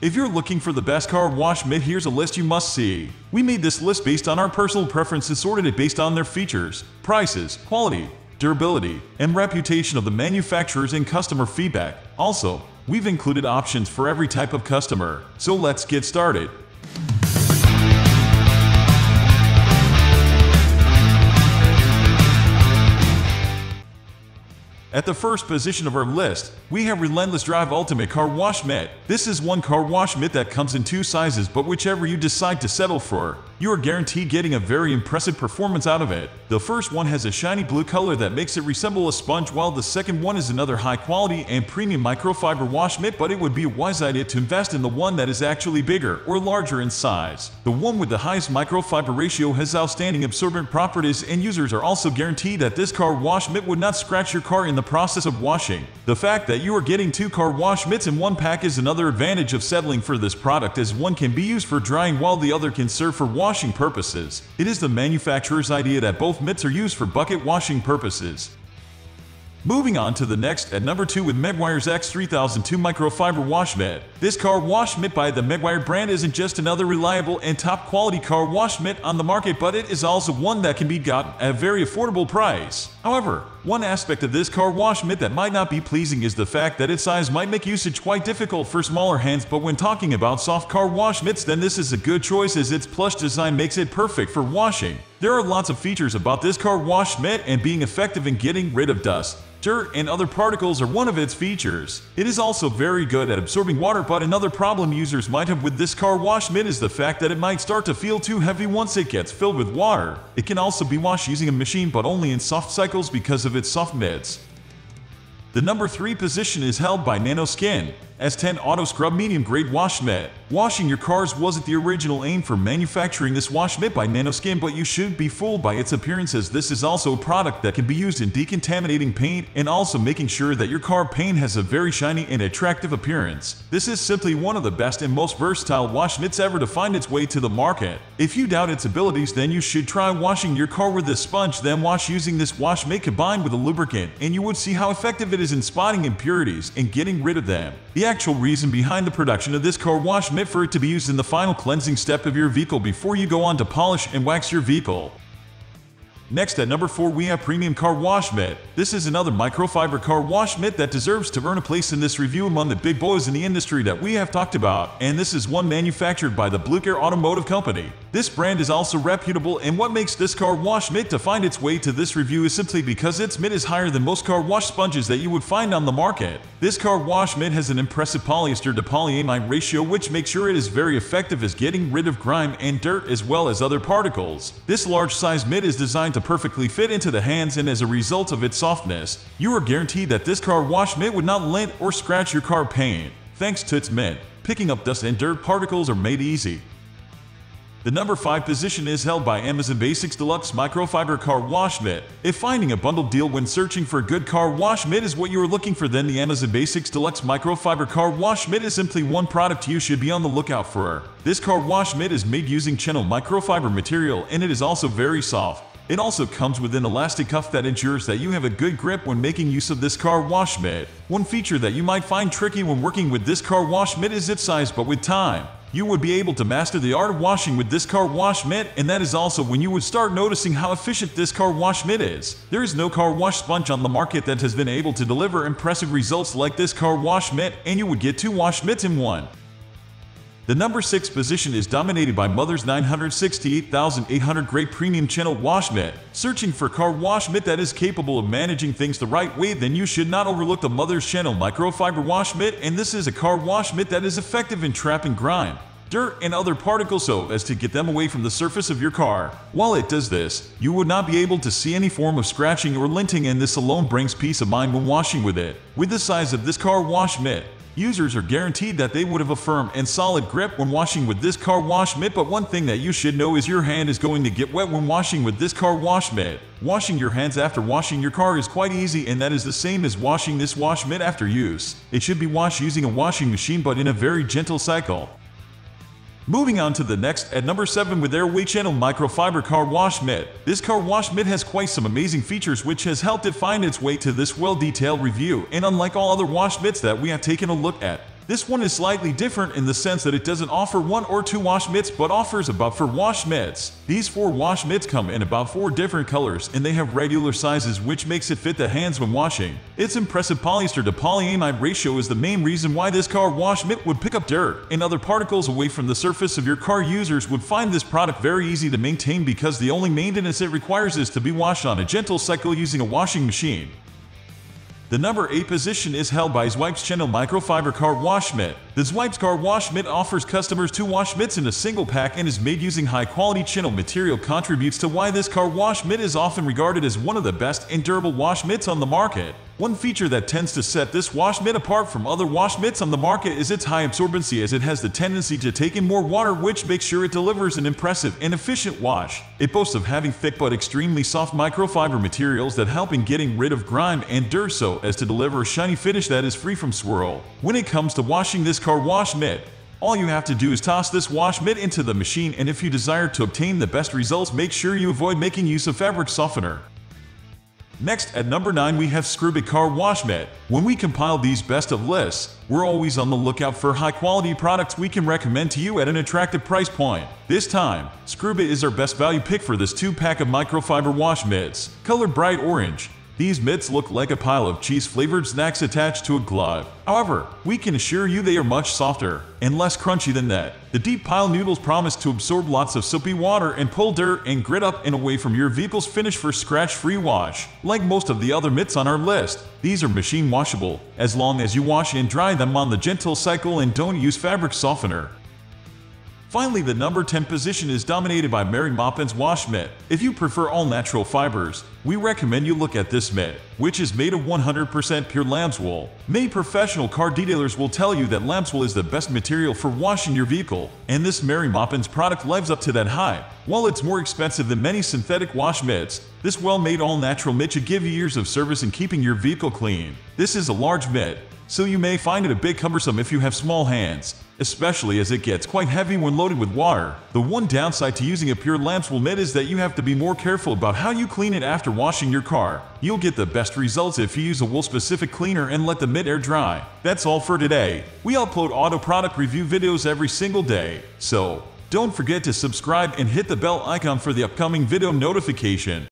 If you're looking for the best car wash mitt, here's a list you must see. We made this list based on our personal preferences, sorted it based on their features, prices, quality, durability, and reputation of the manufacturers and customer feedback. Also, we've included options for every type of customer. So let's get started. At the first position of our list, we have Relentless Drive Ultimate Car Wash Mitt. This is one car wash mitt that comes in two sizes, but whichever you decide to settle for, you are guaranteed getting a very impressive performance out of it. The first one has a shiny blue color that makes it resemble a sponge, while the second one is another high quality and premium microfiber wash mitt, but it would be a wise idea to invest in the one that is actually bigger or larger in size. The one with the highest microfiber ratio has outstanding absorbent properties, and users are also guaranteed that this car wash mitt would not scratch your car in the process of washing. The fact that you are getting two car wash mitts in one pack is another advantage of settling for this product as one can be used for drying while the other can serve for washing purposes. It is the manufacturer's idea that both mitts are used for bucket washing purposes. Moving on to the next at number 2 with Meguiar's X3002 Microfiber Wash Mitt. This car wash mitt by the Meguiar brand isn't just another reliable and top quality car wash mitt on the market, but it is also one that can be gotten at a very affordable price. However, one aspect of this car wash mitt that might not be pleasing is the fact that its size might make usage quite difficult for smaller hands, but when talking about soft car wash mitts then this is a good choice as its plush design makes it perfect for washing. There are lots of features about this car wash mitt and being effective in getting rid of dust, Dirt and other particles are one of its features. It is also very good at absorbing water but another problem users might have with this car wash mitt is the fact that it might start to feel too heavy once it gets filled with water. It can also be washed using a machine but only in soft cycles because of its soft mitts. The number 3 position is held by Nanoskin. S10 Auto Scrub Medium Grade Wash Mitt. Washing your cars wasn't the original aim for manufacturing this wash mitt by Nanoskin, but you shouldn't be fooled by its appearance as this is also a product that can be used in decontaminating paint and also making sure that your car paint has a very shiny and attractive appearance. This is simply one of the best and most versatile wash mitts ever to find its way to the market. If you doubt its abilities, then you should try washing your car with this sponge, then wash using this wash mitt combined with a lubricant, and you would see how effective it is in spotting impurities and getting rid of them. The actual reason behind the production of this car wash mitt for it to be used in the final cleansing step of your vehicle before you go on to polish and wax your vehicle. Next at number 4 we have Premium Car Wash Mitt. This is another microfiber car wash mitt that deserves to earn a place in this review among the big boys in the industry that we have talked about, and this is one manufactured by the Blue Care Automotive Company. This brand is also reputable and what makes this car wash mitt to find its way to this review is simply because its mitt is higher than most car wash sponges that you would find on the market. This car wash mitt has an impressive polyester to polyamide ratio which makes sure it is very effective as getting rid of grime and dirt as well as other particles. This large size mitt is designed to perfectly fit into the hands and as a result of its softness, you are guaranteed that this car wash mitt would not lint or scratch your car paint. Thanks to its mitt, picking up dust and dirt particles are made easy. The number 5 position is held by Amazon Basics Deluxe Microfiber Car Wash Mitt. If finding a bundled deal when searching for a good car wash mitt is what you are looking for then the Amazon Basics Deluxe Microfiber Car Wash Mitt is simply one product you should be on the lookout for. This car wash mitt is made using Chenille microfiber material and it is also very soft. It also comes with an elastic cuff that ensures that you have a good grip when making use of this car wash mitt. One feature that you might find tricky when working with this car wash mitt is its size but with time, you would be able to master the art of washing with this car wash mitt and that is also when you would start noticing how efficient this car wash mitt is. There is no car wash sponge on the market that has been able to deliver impressive results like this car wash mitt and you would get two wash mitts in one. The number 6 position is dominated by Mother's 968,800 Gray Premium Chenille Wash Mitt. Searching for car wash mitt that is capable of managing things the right way then you should not overlook the Mother's Chenille Microfiber Wash Mitt and this is a car wash mitt that is effective in trapping grime, dirt, and other particles so as to get them away from the surface of your car. While it does this, you would not be able to see any form of scratching or linting and this alone brings peace of mind when washing with it. With the size of this car wash mitt, Users are guaranteed that they would have a firm and solid grip when washing with this car wash mitt, but one thing that you should know is your hand is going to get wet when washing with this car wash mitt. Washing your hands after washing your car is quite easy and that is the same as washing this wash mitt after use. It should be washed using a washing machine but in a very gentle cycle. Moving on to the next, at number 7 with Aeroway Chenille Microfiber Car Wash Mitt. This car wash mitt has quite some amazing features which has helped it find its way to this well-detailed review, and unlike all other wash mitts that we have taken a look at, This one is slightly different in the sense that it doesn't offer one or two wash mitts but offers about four wash mitts. These four wash mitts come in about four different colors and they have regular sizes which makes it fit the hands when washing. Its impressive polyester to polyamide ratio is the main reason why this car wash mitt would pick up dirt and other particles away from the surface of your car users would find this product very easy to maintain because the only maintenance it requires is to be washed on a gentle cycle using a washing machine. The number 8 position is held by Zwipes Chenille Microfiber Car Wash Mitt. The Zwipes Car Wash Mitt offers customers two wash mitts in a single pack and is made using high-quality chenille material contributes to why this car wash mitt is often regarded as one of the best and durable wash mitts on the market. One feature that tends to set this wash mitt apart from other wash mitts on the market is its high absorbency as it has the tendency to take in more water which makes sure it delivers an impressive and efficient wash. It boasts of having thick but extremely soft microfiber materials that help in getting rid of grime and dirt so as to deliver a shiny finish that is free from swirl. When it comes to washing this car wash mitt, all you have to do is toss this wash mitt into the machine and if you desire to obtain the best results make sure you avoid making use of fabric softener. Next, at number 9 we have SCRUBIT Car Wash Mitt. When we compile these best of lists, we're always on the lookout for high quality products we can recommend to you at an attractive price point. This time, SCRUBIT is our best value pick for this 2-pack of microfiber wash mitts. Colored bright orange, these mitts look like a pile of cheese-flavored snacks attached to a glove. However, we can assure you they are much softer and less crunchy than that. The deep pile noodles promise to absorb lots of soapy water and pull dirt and grit up and away from your vehicle's finish for scratch-free wash. Like most of the other mitts on our list, these are machine washable, as long as you wash and dry them on the gentle cycle and don't use fabric softener. Finally, the number 10 position is dominated by Mary Moppins Wash Mitt. If you prefer all natural fibers, we recommend you look at this mitt, which is made of 100% pure lamb's wool. Many professional car detailers will tell you that lamb's wool is the best material for washing your vehicle, and this Mary Moppins product lives up to that hype. While it's more expensive than many synthetic wash mitts, this well-made all-natural mitt should give you years of service in keeping your vehicle clean. This is a large mitt, so you may find it a bit cumbersome if you have small hands, especially as it gets quite heavy when loaded with water. The one downside to using a pure lamb's wool mitt is that you have to be more careful about how you clean it after washing your car. You'll get the best results if you use a wool-specific cleaner and let the mitt air dry. That's all for today. We upload auto product review videos every single day, so don't forget to subscribe and hit the bell icon for the upcoming video notification.